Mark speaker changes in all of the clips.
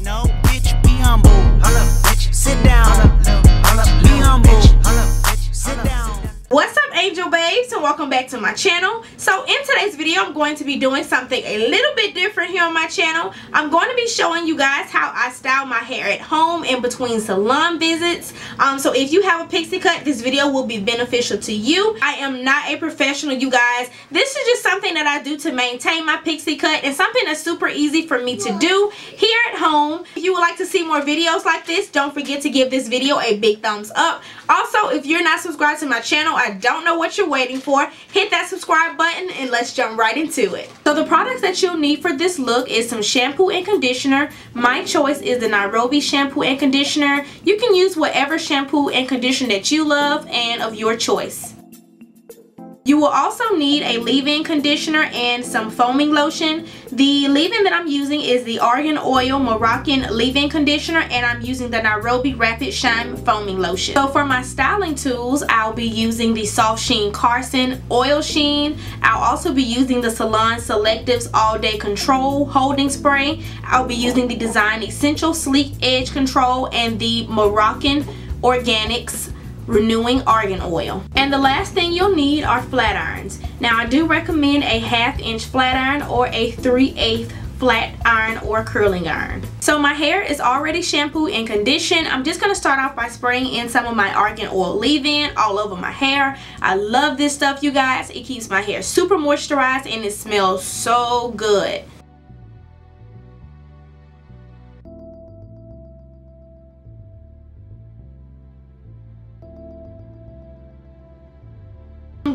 Speaker 1: No, bitch, be humble. Bitch, sit down.
Speaker 2: Angel babes and welcome back to my channel. So in today's video I'm going to be doing something a little bit different here on my channel. I'm going to be showing you guys how I style my hair at home in between salon visits. Um, so if you have a pixie cut this video will be beneficial to you. I am not a professional you guys. This is just something that I do to maintain my pixie cut and something that's super easy for me to do here at home. If you would like to see more videos like this don't forget to give this video a big thumbs up. Also if you're not subscribed to my channel I don't know what you're waiting for. Hit that subscribe button and let's jump right into it. So the products that you'll need for this look is some shampoo and conditioner. My choice is the Nairobi shampoo and conditioner. You can use whatever shampoo and conditioner that you love and of your choice. You will also need a leave-in conditioner and some foaming lotion. The leave-in that I'm using is the Argan Oil Moroccan leave-in conditioner and I'm using the Nairobi Wrap-It Shine foaming lotion. So for my styling tools, I'll be using the Soft Sheen Carson Oil Sheen. I'll also be using the Salon Selectives All Day Control Holding Spray. I'll be using the Design Essential Sleek Edge Control and the Moroccan Organics renewing argan oil. And the last thing you'll need are flat irons. Now i do recommend a half inch flat iron or a 3 8 flat iron or curling iron. So my hair is already shampooed and conditioned. I'm just going to start off by spraying in some of my argan oil leave-in all over my hair. I love this stuff you guys. It keeps my hair super moisturized and it smells so good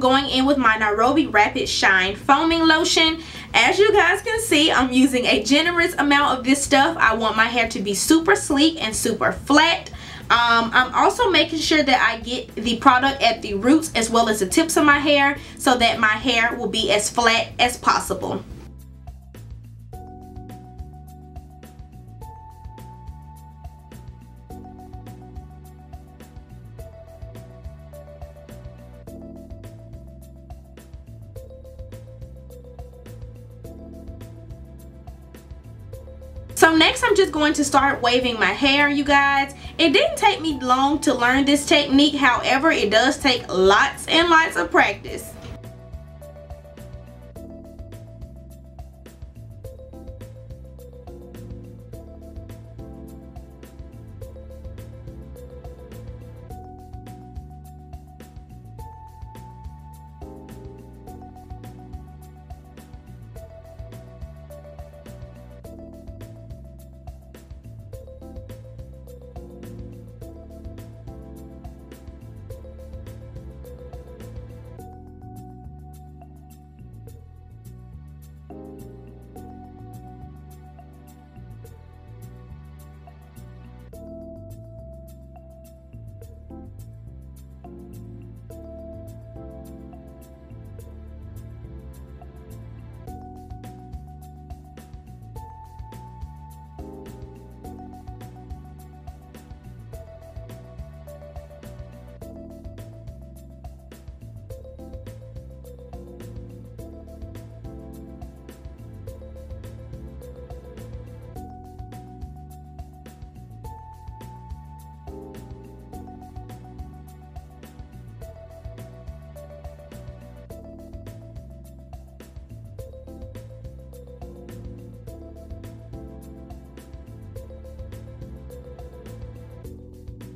Speaker 2: going in with my Nairobi Wrap-It Shine Foaming Lotion. As you guys can see, I'm using a generous amount of this stuff. I want my hair to be super sleek and super flat. Um, I'm also making sure that I get the product at the roots as well as the tips of my hair so that my hair will be as flat as possible. So next I'm just going to start waving my hair you guys. It didn't take me long to learn this technique however it does take lots and lots of practice.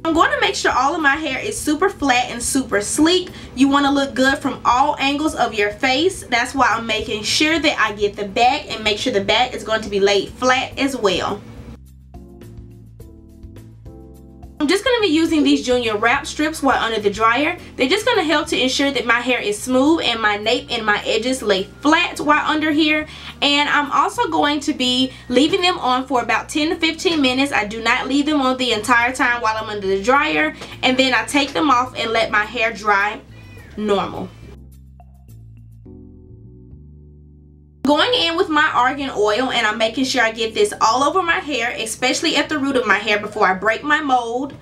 Speaker 2: I'm going to make sure all of my hair is super flat and super sleek. You want to look good from all angles of your face. That's why I'm making sure that I get the back and make sure the back is going to be laid flat as well. I'm just going to be using these junior wrap strips while under the dryer. They're just going to help to ensure that my hair is smooth and my nape and my edges lay flat while under here. And I'm also going to be leaving them on for about 10 to 15 minutes. I do not leave them on the entire time while I'm under the dryer. And then I take them off and let my hair dry normal. Going in with my argan oil and I'm making sure I get this all over my hair, especially at the root of my hair before I break my mold.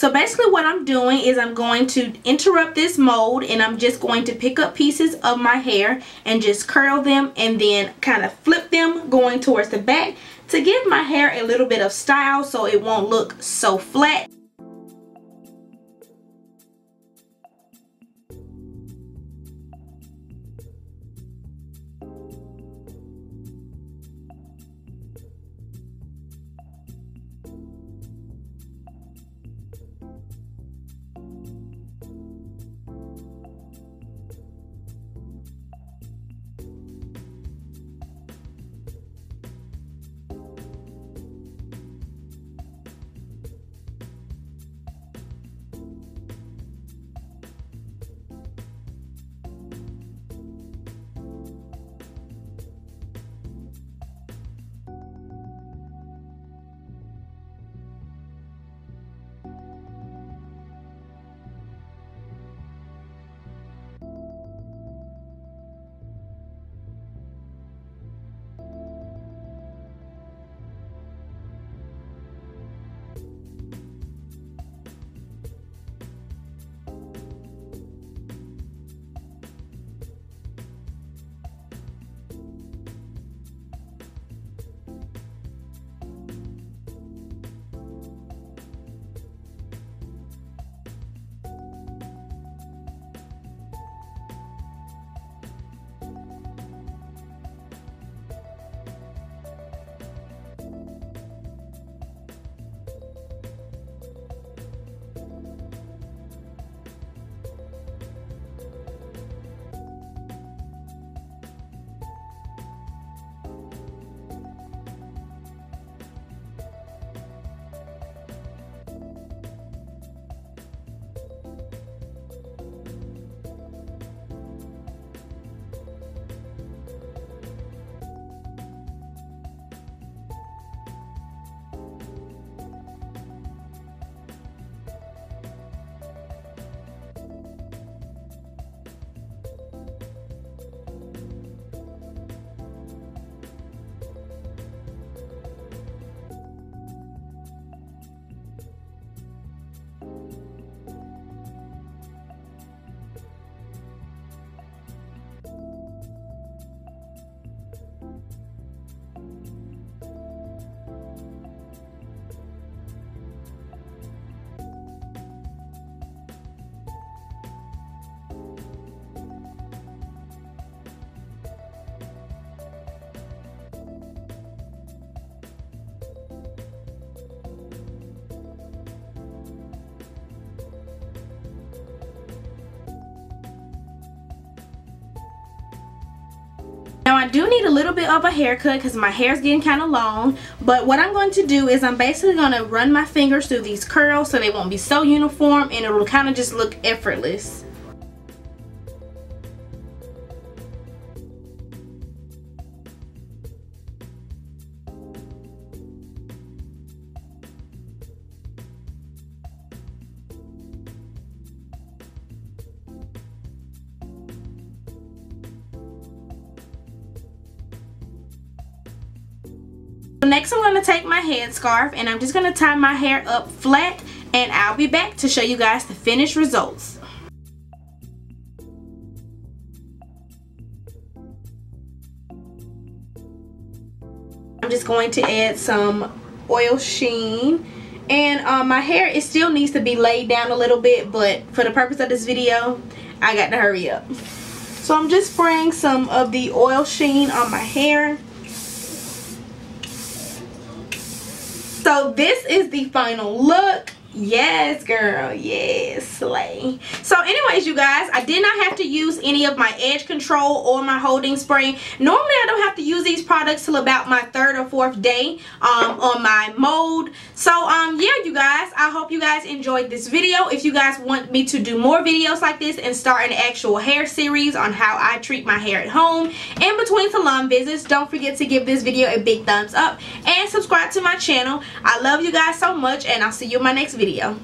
Speaker 2: So basically what I'm doing is I'm going to interrupt this mold and I'm just going to pick up pieces of my hair and just curl them and then kind of flip them going towards the back to give my hair a little bit of style so it won't look so flat. I do need a little bit of a haircut because my hair is getting kind of long. But what I'm going to do is I'm basically going to run my fingers through these curls so they won't be so uniform and it will kind of just look effortless. Next I'm going to take my headscarf and I'm just going to tie my hair up flat and I'll be back to show you guys the finished results. I'm just going to add some oil sheen and um, my hair it still needs to be laid down a little bit but for the purpose of this video I got to hurry up. So I'm just spraying some of the oil sheen on my hair. So this is the final look Yes, girl. Yes, slay. So anyways, you guys, I did not have to use any of my edge control or my holding spray. Normally, I don't have to use these products till about my third or fourth day um, on my mold. So, um, yeah, you guys, I hope you guys enjoyed this video. If you guys want me to do more videos like this and start an actual hair series on how I treat my hair at home in between salon visits, don't forget to give this video a big thumbs up and subscribe to my channel. I love you guys so much, and I'll see you in my next video video.